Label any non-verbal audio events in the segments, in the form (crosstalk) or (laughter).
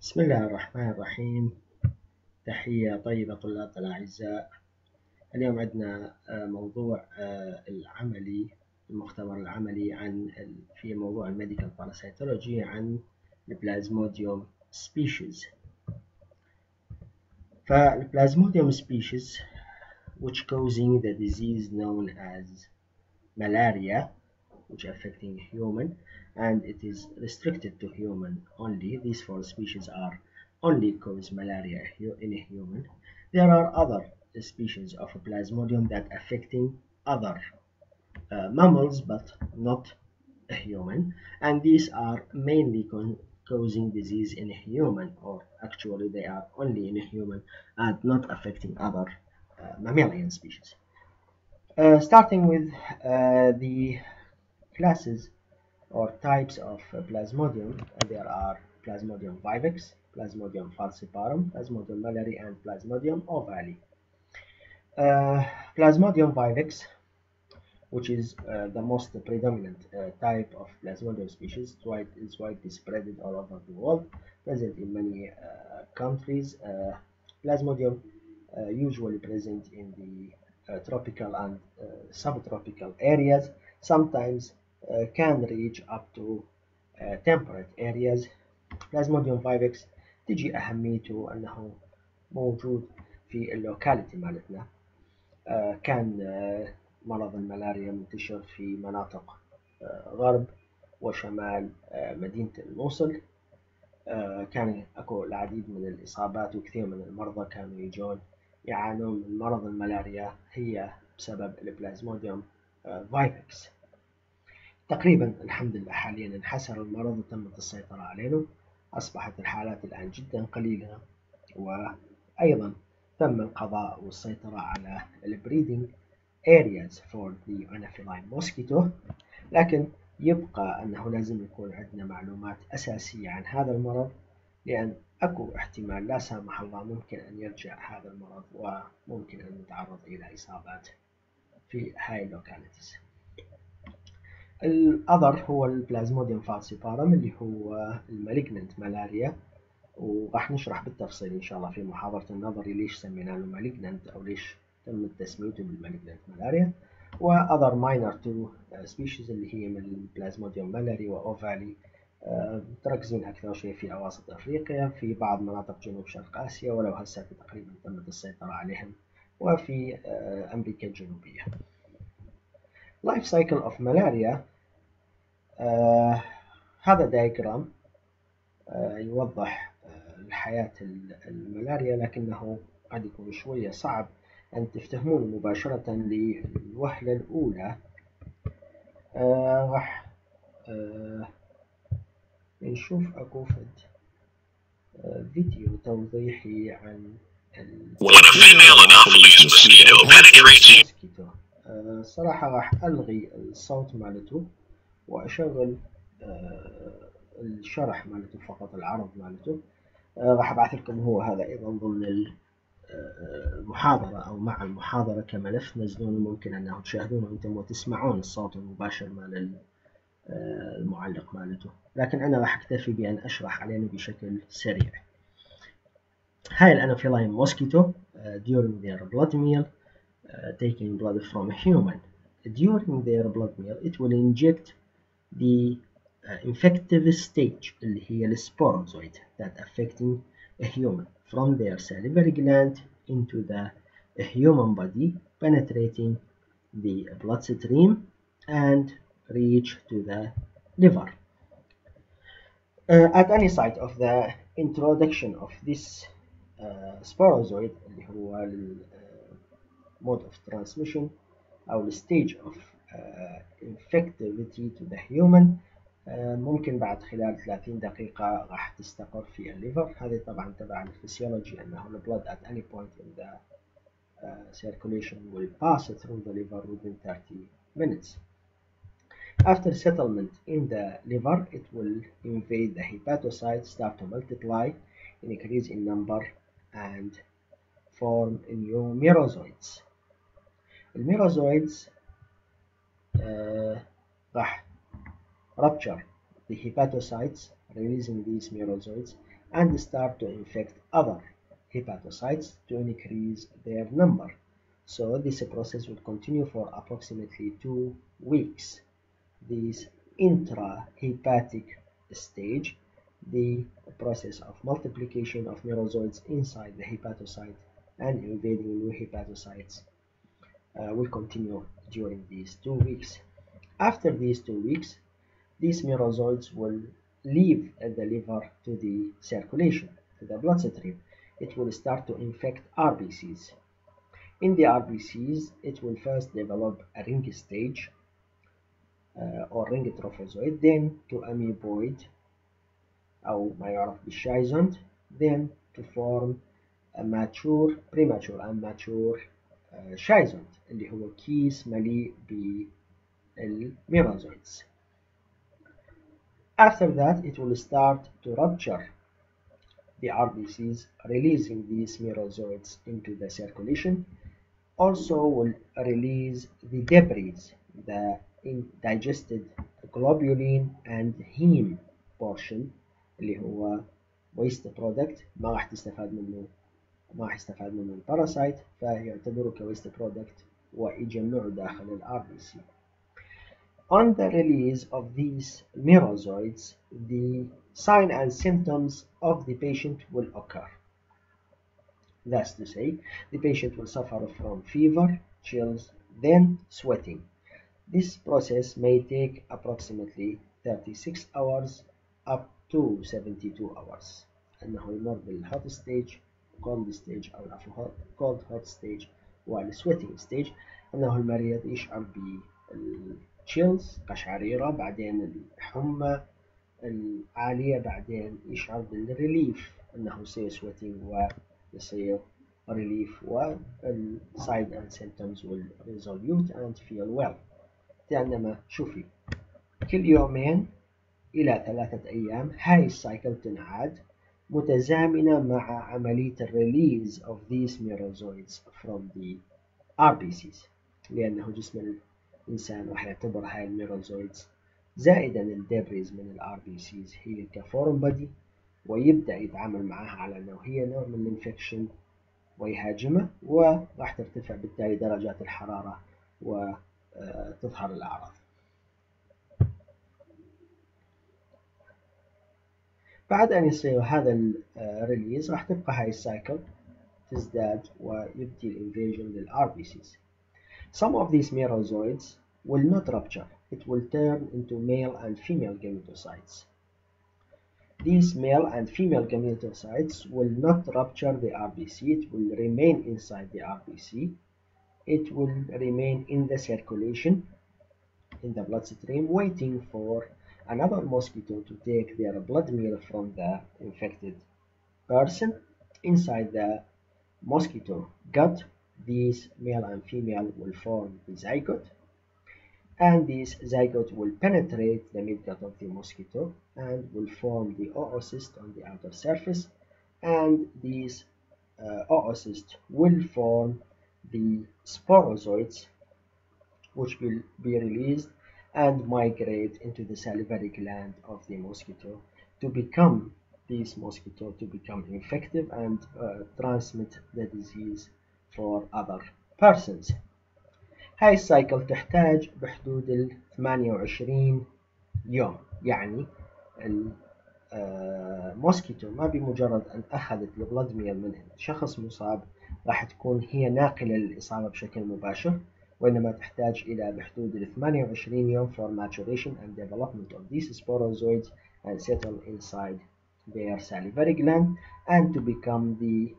بسم الله الرحمن الرحيم. تحية طيبة طلاب الأعزاء. اليوم عندنا آه، موضوع آه، العملي المختبر العملي عن في موضوع ال medical parasitology عن ال Plasmodium species فال Plasmodium species which causing the disease known as malaria which affecting human and it is restricted to human only. These four species are only cause malaria in a human. There are other species of Plasmodium that affecting other uh, mammals but not a human and these are mainly causing disease in a human or actually they are only in a human and not affecting other uh, mammalian species. Uh, starting with uh, the classes or types of uh, Plasmodium. There are Plasmodium vivax, Plasmodium falciparum, Plasmodium malari, and Plasmodium ovale. Uh, Plasmodium vivax, which is uh, the most predominant uh, type of Plasmodium species, is widely spread all over the world, present in many uh, countries. Uh, Plasmodium usually present in the tropical and subtropical areas, sometimes uh, can reach up to uh, temperate areas. Plasmodium vivax تجي أهميته أنه موجود في اللوكاليتي مالتنا. uh, كان مرض الملاريا منتشر في مناطق غرب وشمال مدينة الموصل كان أكو العديد من الإصابات وكثير من المرضى كانوا يجون يعانون من مرض الملاريا هي بسبب ال Plasmodium vivax تقريبا الحمد لله حاليا انحسر المرض وتمت السيطرة عليه أصبحت الحالات الآن جدا قليلة وأيضا تم القضاء والسيطرة على ال breeding areas for the Anopheline mosquito. لكن يبقى أنه لازم يكون عندنا معلومات أساسية عن هذا المرض لأن أكو احتمال لا سامح الله ممكن أن يرجع هذا المرض وممكن أن نتعرض إلى إصابات في هاي ال localities ال other هو ال Plasmodium falciparum اللي هو ال malignant malaria وراح نشرح بالتفصيل إن شاء الله في محاضرة النظري ليش سمينا له malignant أو ليش تم تسميته بال malignant malaria و other minor two species اللي هي من ال Plasmodium malariae و ovale متركزين أكثر شيء في أواسط أفريقيا في بعض مناطق جنوب شرق آسيا ولو هسه تقريبا تمت السيطرة عليهم وفي uh, أمريكا الجنوبية. Life cycle of malaria آه هذا diagram آه يوضح آه الحياة الملاريا لكنه قد يكون شوية صعب أن تفتهمونه مباشرة للوهلة الأولى. آه راح آه نشوف أكو فد آه فيديو توضيحي عن When a female Anopheles mosquito penetrates صراحة راح ألغي الصوت مالته وأشغل الشرح مالته فقط العرض مالته. راح أبعث لكم هو هذا أيضا ضمن المحاضرة أو مع المحاضرة كملف. نزلون ممكن أنه تشاهدونه أنتم وتسمعون الصوت المباشر مال المعلق مالته. لكن أنا راح أكتفي بأن أشرح علينا بشكل سريع. هاي ال Anopheline mosquito during their blood meal uh, taking blood from a human. During their blood meal, it will inject the uh, infective stage اللي هي الsporozoid that affecting a human from their salivary gland into the human body penetrating the bloodstream and reach to the liver. Uh, at any site of the introduction of this uh, sporozoid اللي هو mode of transmission أو stage of uh, infectivity to the human uh, ممكن بعد خلال 30 دقيقة راح تستقر في الليفر هذه طبعا تبع الفسيولوجي أنه the blood at any point in the uh, circulation will pass through the liver within 30 minutes. After settlement in the liver, it will invade the hepatocytes, start to multiply, increase in number, and form new merozoites. الميروزويدز uh, راح rupture the hepatocytes releasing these merozoites and start to infect other hepatocytes to increase their number. So this process will continue for approximately two weeks. This intrahepatic stage, the process of multiplication of merozoites inside the hepatocyte and invading new hepatocytes uh, will continue during these two weeks. After these two weeks, these merozoites will leave the liver to the circulation, to the bloodstream. It will start to infect RBCs. In the RBCs, it will first develop a ring stage uh, or ring trophozoite, then to amoeboid أو ما يعرف بالشايزونت, then to form a mature, premature and mature uh, شايزونت اللي هو كيس مليء بالميرازويتس. After that, it will start to rupture the RBCs, releasing these merozoites into the circulation. Also will release the debris, the digested globulin and heme portion اللي هو waste product ما راح تستفاد منه ما راح يستفاد منه الباراسايت فيعتبره كويست برودكت ويجمعه داخل الار بي سي. On the release of these merozoites, the sign and symptoms of the patient will occur. That's to say, the patient will suffer from fever, chills, then sweating. This process may take approximately 36 hours up to 72 hours. أنه يمر بالهوت ستيج cold stage أو العفو cold hot stage والsweating stage أنه المريض يشعر بالchills قشعريرة بعدين الحمى العالية بعدين يشعر بالريليف. أنه يصير sweating ويصير relief وال signs and symptoms will resolute and feel well. لأنما شوفي. كل يومين إلى ثلاثة أيام هاي ال cycle تنعاد. متزامنة مع عملية ال release of these merozoites from the RBCs لأنه جسم الإنسان راح يعتبر هاي ال merozoites زائدا ال debris من RBCs هي ك foreign body ويبدأ يتعامل معها على أنه هي نوع من ال infection ويهاجمه وراح ترتفع بالتالي درجات الحرارة وتظهر الأعراض. بعد أن يصير هذا ال release راح تبقى هاي ال cycle تزداد ويبدي ال invasion لل RBCs. Some of these merozoites will not rupture. It will turn into male and female gametocytes. These male and female gametocytes will not rupture the RBC. It will remain inside the RBC. It will remain in the circulation in the bloodstream waiting for another mosquito to take their blood meal from the infected person inside the mosquito. Gut these male and female will form the zygote and this zygote will penetrate the midgut of the mosquito and will form the oocyst on the outer surface and these uh, oocysts will form the sporozoites which will be released and migrate into the salivary gland of the mosquito to become this mosquito to become infective and uh, transmit the disease for other persons. هاي السايكل تحتاج بحدود ال 28 يوم يعني الموسكيتو ما بمجرد أن أخذت البلد ميل من شخص مصاب راح تكون هي ناقلة للإصابة بشكل مباشر وإنما تحتاج إلى بحدود ال 28 يوم for maturation and development of these sporozoids and settle inside their salivary gland and to become the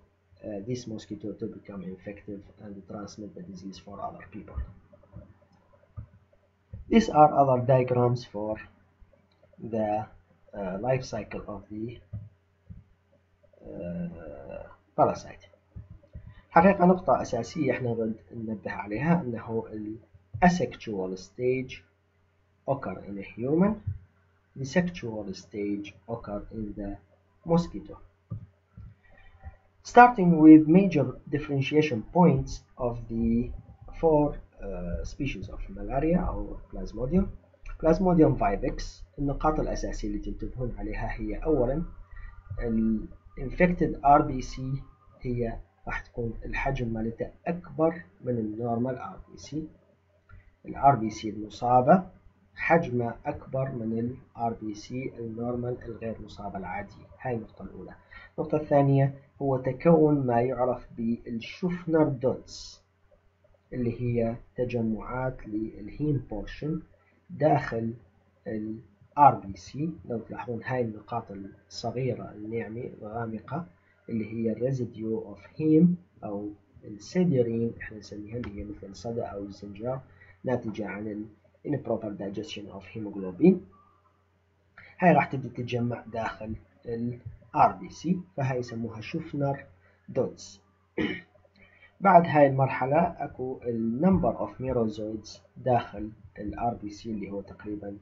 uh, this mosquito to become infective and transmit the disease for other people. These are other diagrams for the uh, life cycle of the uh, parasite. حقيقة نقطة أساسية إحنا ننبه عليها أنه ال asexual stage occur in a human the sexual stage occur in the mosquito. Starting with major differentiation points of the four uh, species of malaria or plasmodium. Plasmodium vivax النقاط الأساسية اللي تنتبهون عليها هي أولا RBC هي راح تكون الحجم مالتها أكبر من ال normal RBC ال RBC المصابة حجمه أكبر من ال RBC ال normal الغير مصابة العادية. هاي النقطة الأولى. النقطة الثانية هو تكون ما يعرف بال Schüffner's dots اللي هي تجمعات لل heme portion داخل ال RBC لو تلاحظون هاي النقاط الصغيرة الناعمة الغامقة. اللي هي ال residue of heme أو ال siderin إحنا نسميها اللي هي مثل الصدى أو الزنجار ناتجة عن ال improper digestion of hemoglobin. هاي راح تبدأ تتجمع داخل ال RBC فهاي يسموها Schüffner's dots (clears throat) بعد هاي المرحلة أكو ال number of merozoites داخل RBC اللي هو تقريبا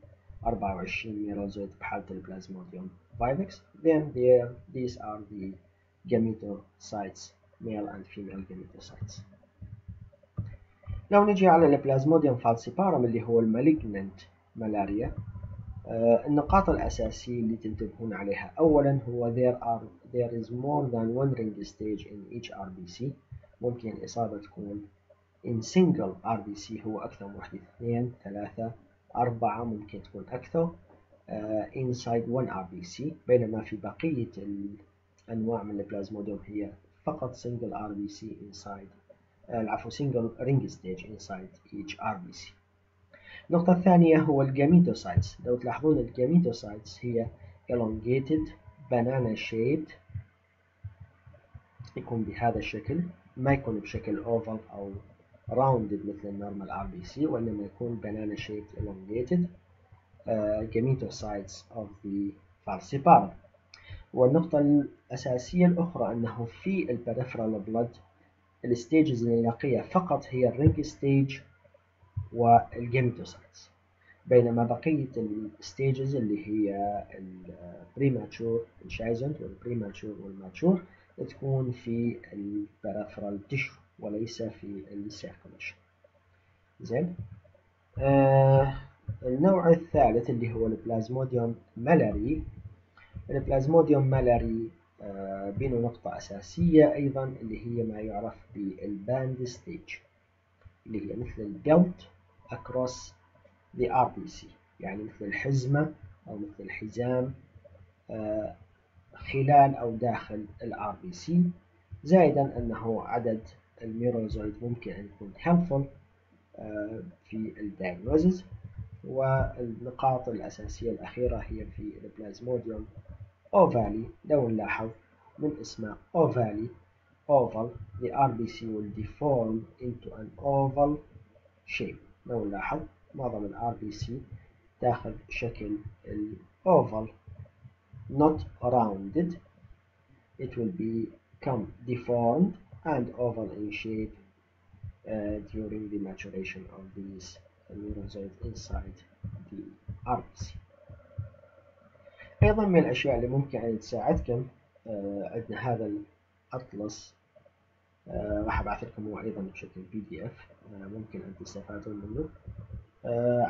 24 merozoite بحالة ال Plasmodium vivax then there these are the gametocytes male and female gametocytes لو نجي على ال Plasmodium falciparum اللي هو ال malignant ملاريا آه النقاط الأساسية اللي تنتبهون عليها. أولا هو there are there is more than one ring stage in each RBC ممكن الإصابة تكون in single RBC هو أكثر من وحدة اثنين ثلاثة أربعة ممكن تكون أكثر uh, inside one RBC بينما في بقية الأنواع من البلازمودوم هي فقط single RBC inside uh, العفو single ring stage inside each RBC النقطة الثانية هو ال gametocytes لو تلاحظون ال gametocytes هي elongated banana shaped يكون بهذا الشكل ما يكون بشكل oval أو rounded مثل ال normal RBC وإنما يكون banana shaped elongated uh, gametocytes of the falciparum. والنقطة الأساسية الأخرى أنه في ال peripheral blood ال stages اللي فقط هي ال ring stage وال gametocytes بينما بقية ال stages اللي هي البريماتشور الشايزنت والبريماتشور والماتشور تكون في ال peripheral tissue وليس في ال circulation زين؟ آه النوع الثالث اللي هو ال Plasmodium malariae ال Plasmodium malariae بينه نقطة أساسية أيضا اللي هي ما يعرف بال band stage اللي هي مثل ال belt across the RBC يعني مثل الحزمة أو مثل الحزام آه خلال أو داخل ال RBC. زائدا أنه عدد ال merozoite ممكن أن يكون helpful آه في ال diagnosis والنقاط الأساسية الأخيرة هي في البلازموديوم أوفالي لو نلاحظ من اسمه أوفالي oval the RBC will deform into an oval shape لو نلاحظ معظم ال RBC تاخذ شكل الأوفال not rounded it will become deformed and oval in shape uh, during the maturation of these neurozoids inside the RBC أيضا من الأشياء اللي ممكن أن تساعدكم uh, عندنا هذا الأطلس. uh, راح أبعث لكم هو أيضا بشكل PDF ممكن أن تستفادون منه.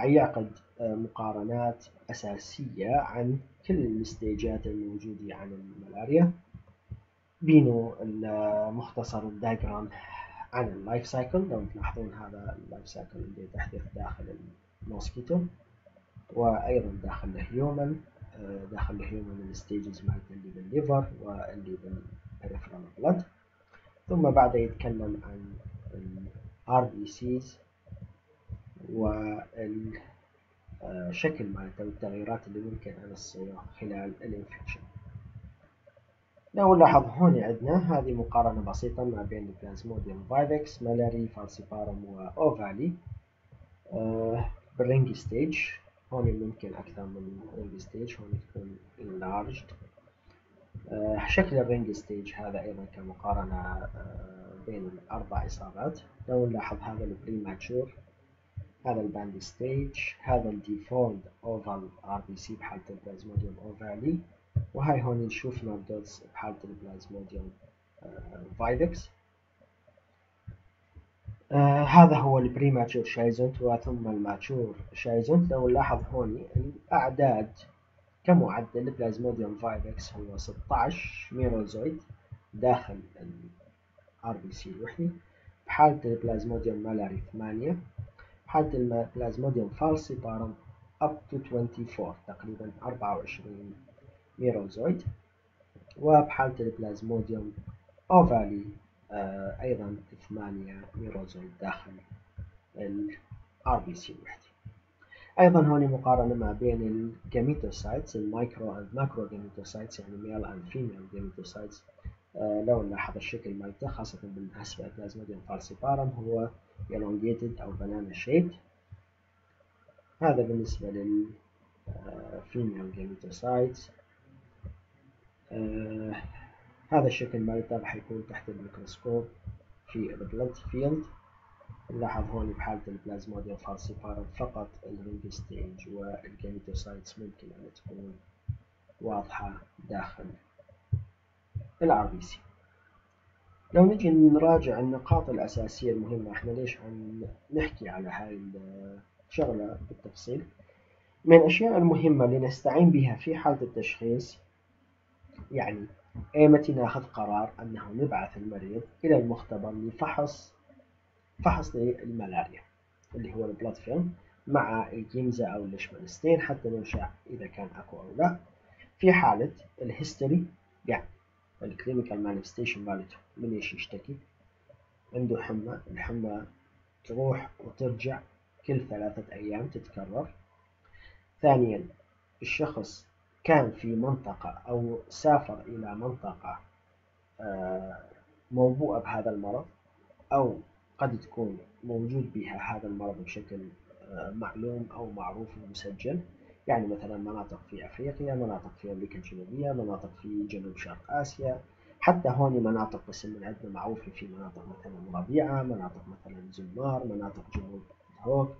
يعقد مقارنات أساسية عن كل ال stage ات الموجودة عن الملاريا. بينو مختصر ال diagram عن ال life cycle. لو تلاحظون هذا ال life cycle اللي تحدث داخل ال mosquito وأيضا داخل ال human داخل ال human ال stages مالت اللي بال liver واللي بال peripheral blood ثم بعد يتكلم عن RBCs والشكل مالته والتغييرات اللي ممكن أن تصير خلال ال infection لو نلاحظ هون عندنا هذه مقارنة بسيطة ما بين ال Plasmodium vivax malariae falciparum و ovale آه بال ring stage هون ممكن أكثر من ring stage هون تكون enlarged. آه شكل ال ring stage هذا أيضا كمقارنة آه بين الأربع إصابات. لو نلاحظ هذا ال premature هذا ال band stage هذا ال developed oval RBC بحالة ال Plasmodium ovale وهاي هون نشوف dots بحالة ال Plasmodium vivax آه هذا هو ال premature schizont وثم ال mature schizont لو نلاحظ هوني الأعداد كمعدل Plasmodium vivax هو 16 merozoite داخل ال RBC الوحدي. بحالة ال Plasmodium malariae 8 بحالة ال Plasmodium falciparum up to 24 تقريبا 24 merozoite وبحالة البلازموديوم ovale أيضا 8 merozoite داخل ال RBC أيضا هون مقارنة ما بين ال gametocytes ال micro and macro gametocytes يعني male and female gametocytes آه لو نلاحظ الشكل مالته خاصة بالنسبة لل Plasmodium falciparum هو elongated أو banana shaped. هذا بالنسبة لل gametocytes. آه هذا الشكل مالته راح يكون تحت الميكروسكوب في ال blood film. نلاحظ هون بحالة ال Plasmodium falciparum فقط ال ring stage وال gametocytes ممكن أن تكون واضحة داخل ال RBC لو نجي نراجع النقاط الأساسية المهمة إحنا ليش عم نحكي على هاي الشغلة بالتفصيل؟ من الأشياء المهمة اللي نستعين بها في حالة التشخيص يعني ايمتى ناخذ قرار أنه نبعث المريض إلى المختبر لفحص فحص للملاريا اللي هو ال blood film مع ال Giemsa أو ال Leishman stain حتى نرجع إذا كان أكو أو لا. في حالة ال history يعني ال clinical manifestation مالته من إيش يشتكي؟ عنده حمى الحمى تروح وترجع كل ثلاثة أيام تتكرر. ثانيا الشخص كان في منطقة أو سافر إلى منطقة آه، موبوءة بهذا المرض أو قد تكون موجود بها هذا المرض بشكل آه، معلوم أو معروف ومسجل يعني مثلا مناطق في أفريقيا مناطق في أمريكا الجنوبية مناطق في جنوب شرق آسيا. حتى هون مناطق بس من عندنا معروفة في مناطق مثلا ربيعة مناطق مثلا زمار مناطق جنوب هوك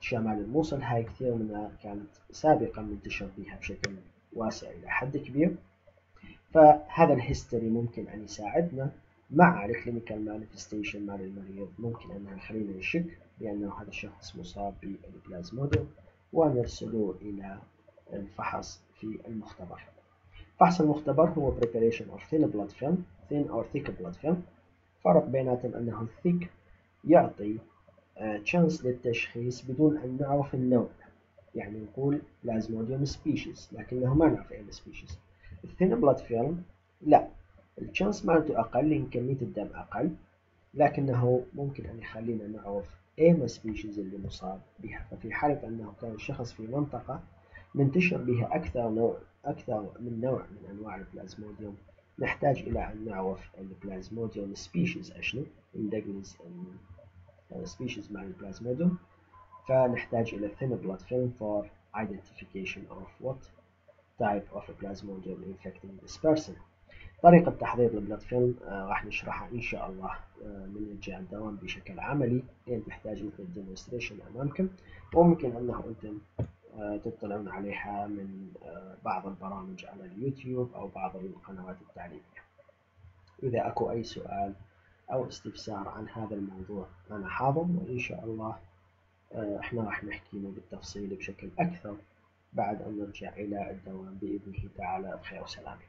شمال الموصل هاي كثير منها كانت سابقا منتشر بها بشكل واسع إلى حد كبير. فهذا ال history ممكن أن يساعدنا مع ال clinical manifestation مال المريض. ممكن أن نخلينا نشك بأنه هذا الشخص مصاب بالبلازموديوم ونرسله إلى الفحص في المختبر. فحص المختبر هو preparation of thin blood film thin or thick blood film. فرق بيناتهم أنه thick يعطي chance للتشخيص بدون أن نعرف النوع. يعني نقول plasmodium species لكنه ما نعرف أي species ال thin blood film لا ال chance مالته أقل لأن كمية الدم أقل لكنه ممكن أن يخلينا نعرف إيه species اللي مصاب بها. ففي حالة أنه كان الشخص في منطقة منتشر بها أكثر نوع أكثر من نوع من أنواع البلازموديوم نحتاج إلى أن نعرف ال plasmodium species أشنو؟ ندقز species مع البلازموديوم فنحتاج إلى thin blood film for identification of what type of plasmodium infecting this person. طريقة تحضير ال blood film آه راح نشرحها إن شاء الله آه من الجهة الدوام بشكل عملي. لأن تحتاج مثل ال demonstration أمامكم وممكن أنه أنتم آه تطلعون عليها من آه بعض البرامج على اليوتيوب أو بعض القنوات التعليمية. إذا أكو أي سؤال أو استفسار عن هذا الموضوع. أنا حاضر وإن شاء الله آه إحنا راح نحكي بالتفصيل بشكل أكثر بعد أن نرجع إلى الدوام بإذنه تعالى. بخير وسلامة